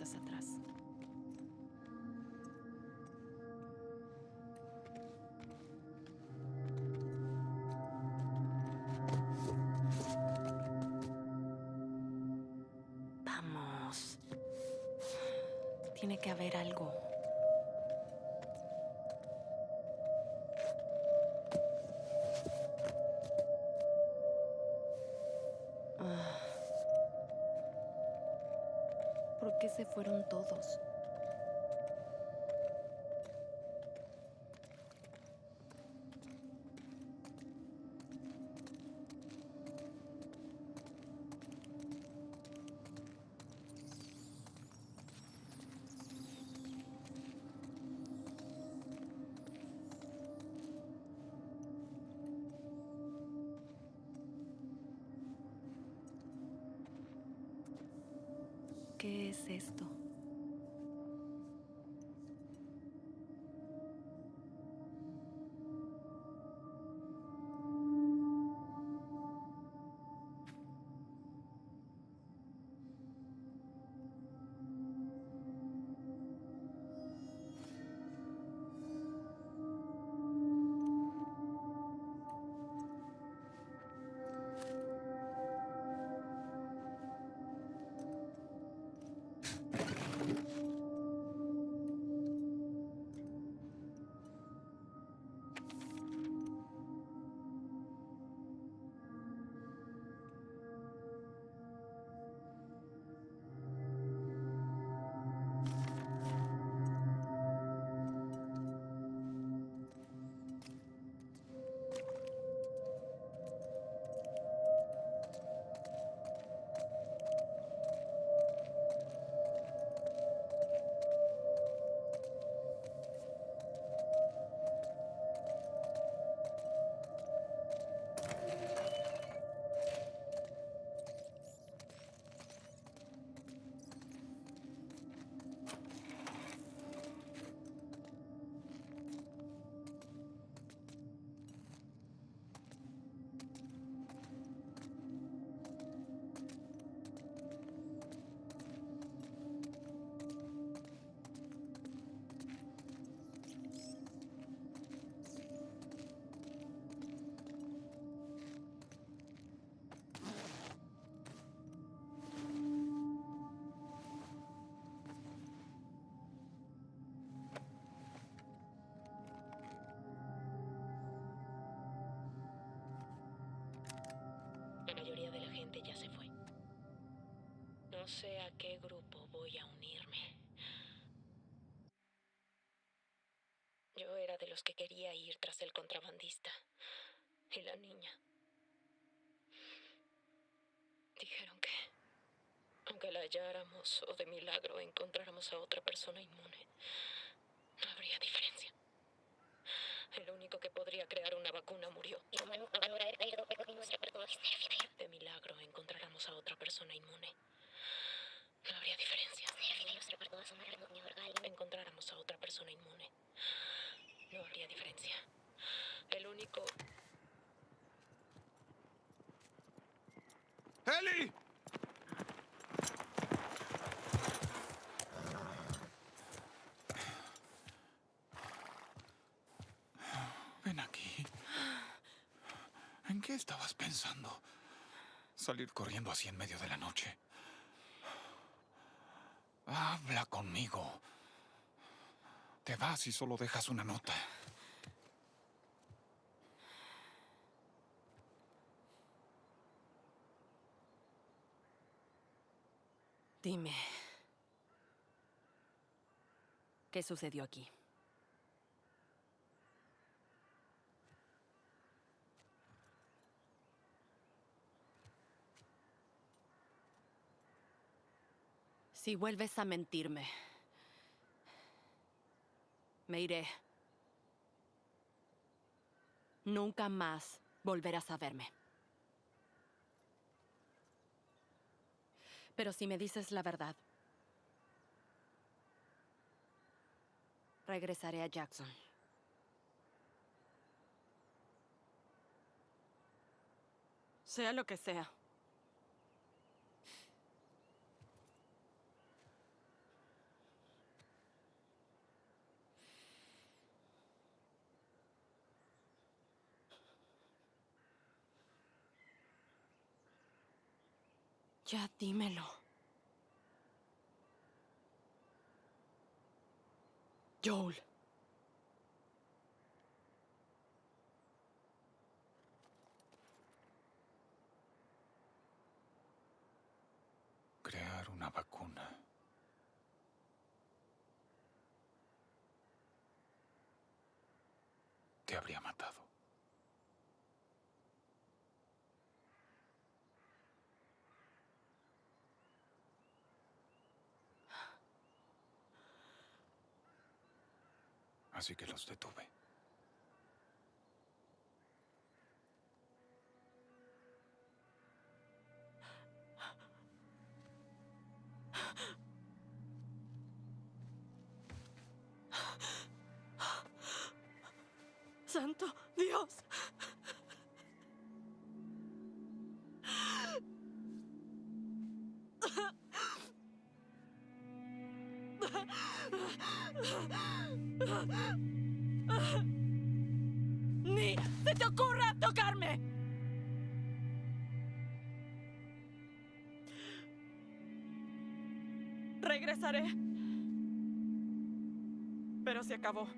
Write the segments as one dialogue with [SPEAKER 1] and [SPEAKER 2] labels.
[SPEAKER 1] Atrás. Vamos. Tiene que haber algo. Se fueron todos? Es esto?
[SPEAKER 2] No sé a qué grupo voy a unirme. Yo era de los que quería ir tras el contrabandista y la niña. Dijeron que, aunque la halláramos o de milagro encontráramos a otra persona inmune, no habría diferencia. El único que podría crear una vacuna murió. De milagro encontráramos a otra persona inmune. No habría diferencia. Encontráramos a otra persona inmune. No habría diferencia. El único...
[SPEAKER 3] ¡Eli! Ven aquí. ¿En qué estabas pensando? Salir corriendo así en medio de la noche. Habla conmigo. Te vas y solo dejas una nota.
[SPEAKER 1] Dime. ¿Qué sucedió aquí? Si vuelves a mentirme, me iré. Nunca más volverás a verme. Pero si me dices la verdad, regresaré a Jackson. Sea lo que sea. Ya dímelo. Joel.
[SPEAKER 3] Crear una vacuna. Te habría matado. Así que los detuve.
[SPEAKER 1] Santo Dios. Ni te ocurra tocarme. Regresaré. Pero se acabó.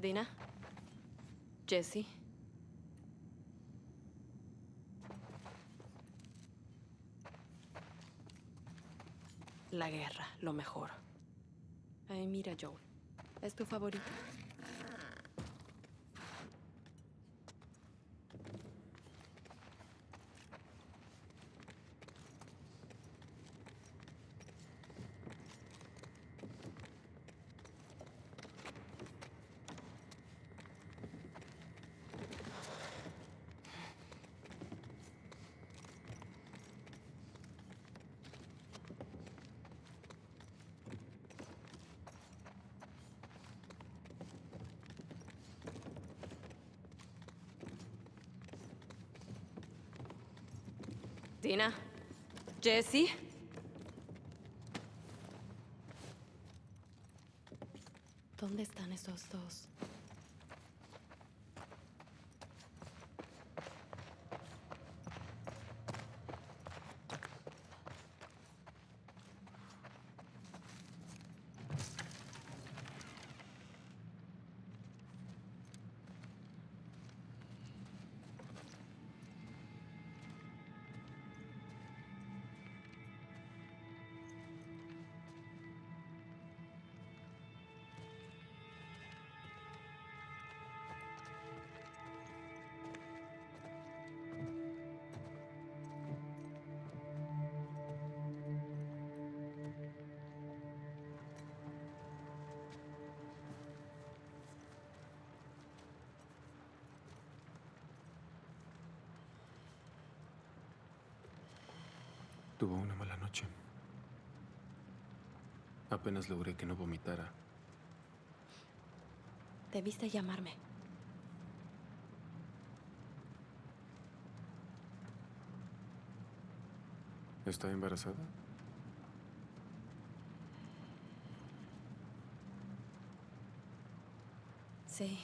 [SPEAKER 1] Dina. Jesse. La guerra, lo mejor. Ay, mira, Joel. ¿Es tu favorito? Dina. Jesse. ¿Dónde están esos dos?
[SPEAKER 4] Tuvo una mala noche. Apenas logré que no vomitara.
[SPEAKER 1] Debiste llamarme.
[SPEAKER 4] ¿Está embarazada?
[SPEAKER 1] Sí.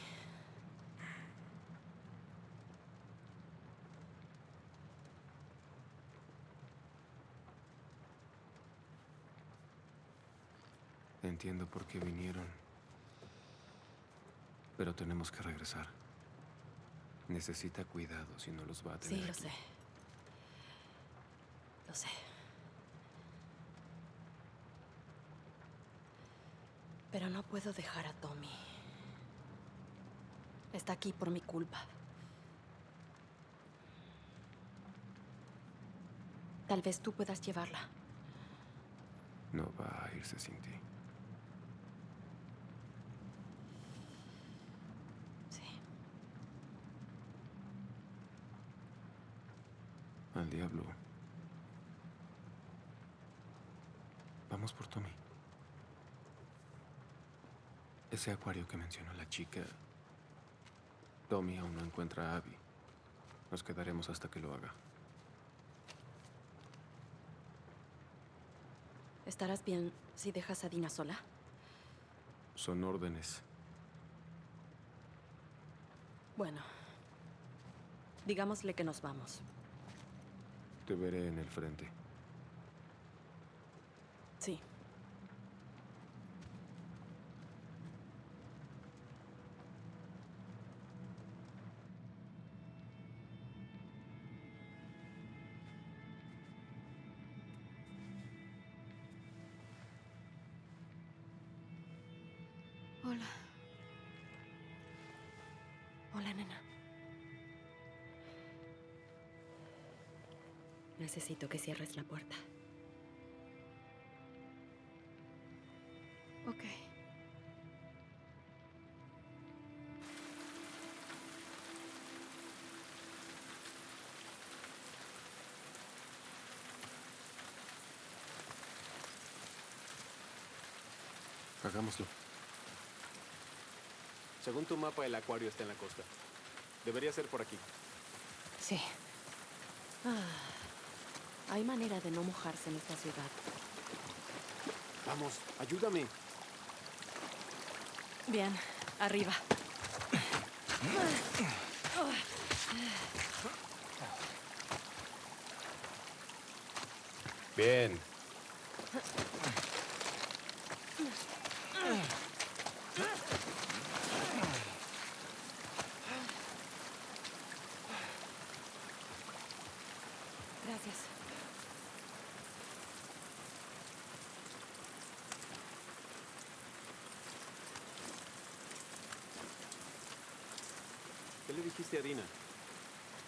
[SPEAKER 4] Entiendo por qué vinieron. Pero tenemos que regresar. Necesita cuidado si no los va a tener.
[SPEAKER 1] Sí, lo
[SPEAKER 4] aquí.
[SPEAKER 1] sé. Lo sé. Pero no puedo dejar a Tommy. Está aquí por mi culpa. Tal vez tú puedas llevarla.
[SPEAKER 5] No va a irse sin ti.
[SPEAKER 1] Sí.
[SPEAKER 5] Al diablo. Vamos por Tommy. Ese acuario que mencionó la chica. Tommy aún no encuentra a Abby. Nos quedaremos hasta que lo haga.
[SPEAKER 1] ¿Estarás bien si dejas a Dina sola?
[SPEAKER 5] Son órdenes.
[SPEAKER 1] Bueno. Digámosle que nos vamos.
[SPEAKER 5] Te veré en el frente.
[SPEAKER 1] Sí. Necesito que cierres la puerta. Ok.
[SPEAKER 5] Hagámoslo.
[SPEAKER 4] Según tu mapa, el acuario está en la costa. Debería ser por aquí.
[SPEAKER 1] Sí. Ah, hay manera de no mojarse en esta ciudad.
[SPEAKER 4] Vamos, ayúdame.
[SPEAKER 1] Bien, arriba.
[SPEAKER 4] Bien.
[SPEAKER 1] Gracias.
[SPEAKER 4] ¿Qué le dijiste a Dina?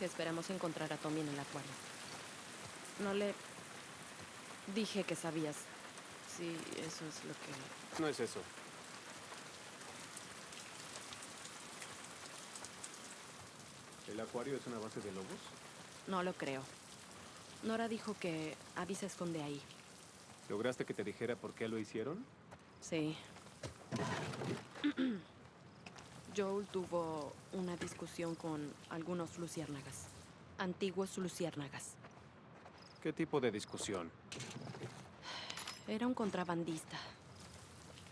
[SPEAKER 1] Esperamos encontrar a Tommy en el acuario. No le dije que sabías. Sí, eso es lo que...
[SPEAKER 4] No es eso. ¿El acuario es una base de lobos?
[SPEAKER 1] No lo creo. Nora dijo que Abby se esconde ahí.
[SPEAKER 4] ¿Lograste que te dijera por qué lo hicieron?
[SPEAKER 1] Sí. Joel tuvo una discusión con algunos luciérnagas. Antiguos luciérnagas.
[SPEAKER 4] ¿Qué tipo de discusión?
[SPEAKER 1] Era un contrabandista.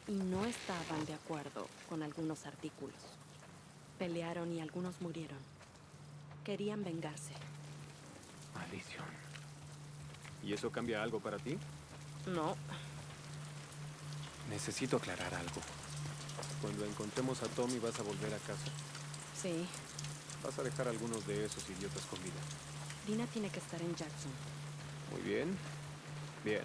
[SPEAKER 1] Y no estaban de acuerdo con algunos artículos. Pelearon y algunos murieron. Querían vengarse.
[SPEAKER 4] Maldición. ¿Y eso cambia algo para ti?
[SPEAKER 1] No,
[SPEAKER 4] Necesito aclarar algo. Cuando encontremos a Tommy, ¿vas a volver a casa?
[SPEAKER 1] sí.
[SPEAKER 4] Vas a dejar a algunos de esos idiotas con vida.
[SPEAKER 1] Dina tiene que estar en Jackson.
[SPEAKER 4] Muy bien. Bien.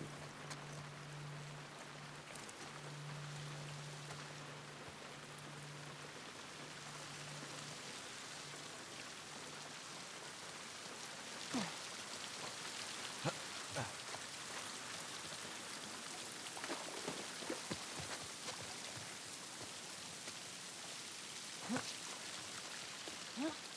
[SPEAKER 4] ん。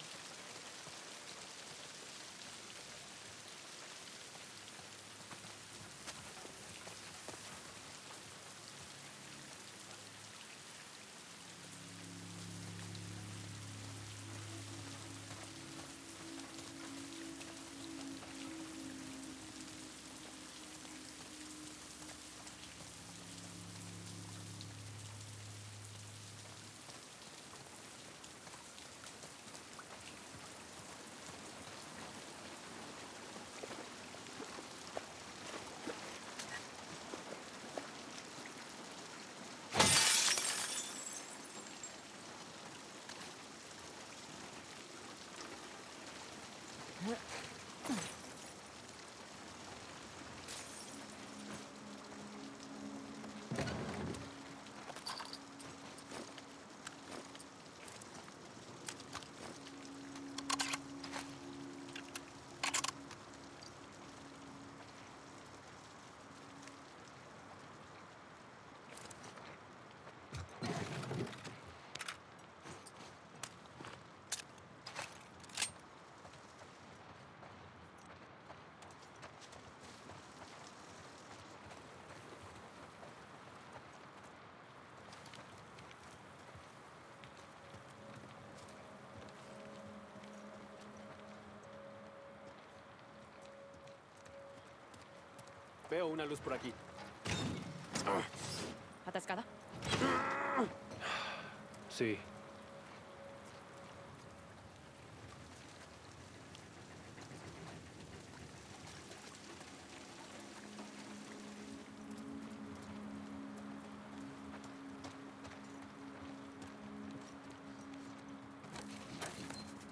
[SPEAKER 4] Veo una luz por aquí.
[SPEAKER 1] ¿Atascada?
[SPEAKER 4] Sí.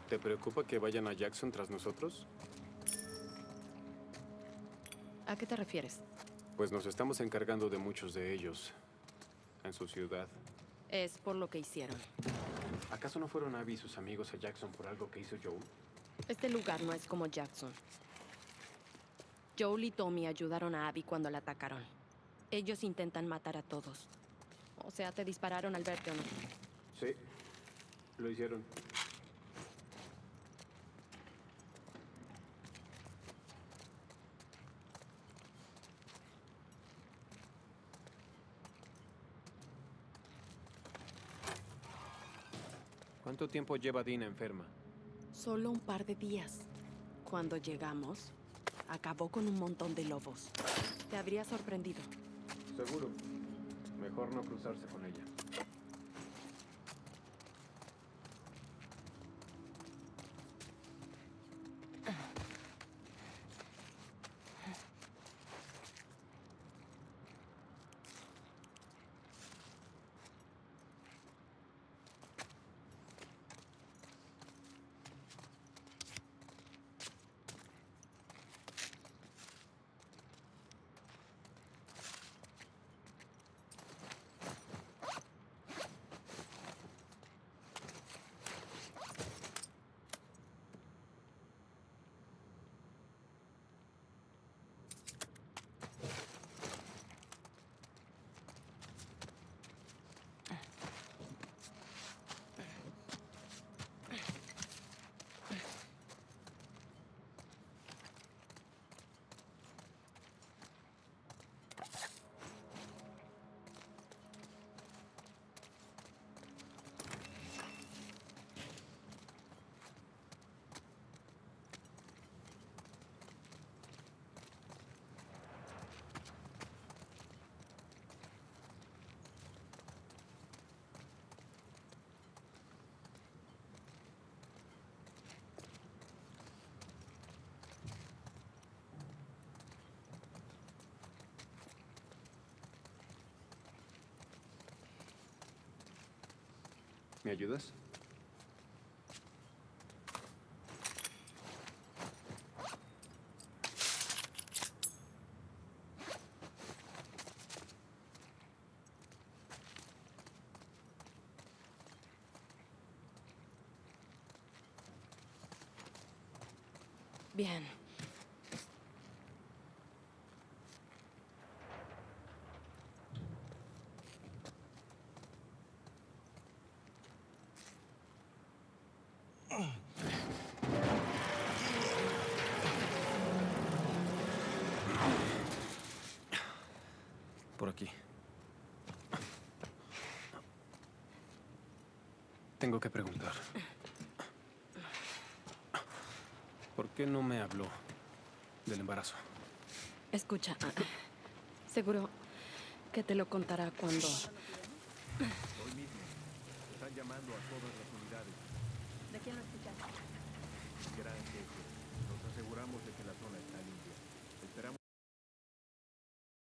[SPEAKER 4] ¿Te preocupa que vayan a Jackson tras nosotros?
[SPEAKER 1] ¿A qué te refieres?
[SPEAKER 4] Pues nos estamos encargando de muchos de ellos en su ciudad.
[SPEAKER 1] Es por lo que hicieron.
[SPEAKER 4] ¿Acaso no fueron Abby y sus amigos a Jackson por algo que hizo Joel?
[SPEAKER 1] Este lugar no es como Jackson. Joel y Tommy ayudaron a Abby cuando la atacaron. Ellos intentan matar a todos. O sea, te dispararon al verte o no.
[SPEAKER 4] Sí, lo hicieron. ¿Cuánto tiempo lleva Dina enferma?
[SPEAKER 1] Solo un par de días. Cuando llegamos, acabó con un montón de lobos. Te habría sorprendido.
[SPEAKER 4] Seguro. Mejor no cruzarse con ella. ¿Me ayudas?
[SPEAKER 5] Por aquí. Tengo que preguntar. ¿Por qué no me habló del embarazo?
[SPEAKER 1] Escucha, ah, seguro que te lo contará cuando...
[SPEAKER 4] Hoy mismo. Están llamando a todas las aquí en el hospital. Gracias.
[SPEAKER 1] Nos aseguramos de que la zona está libre.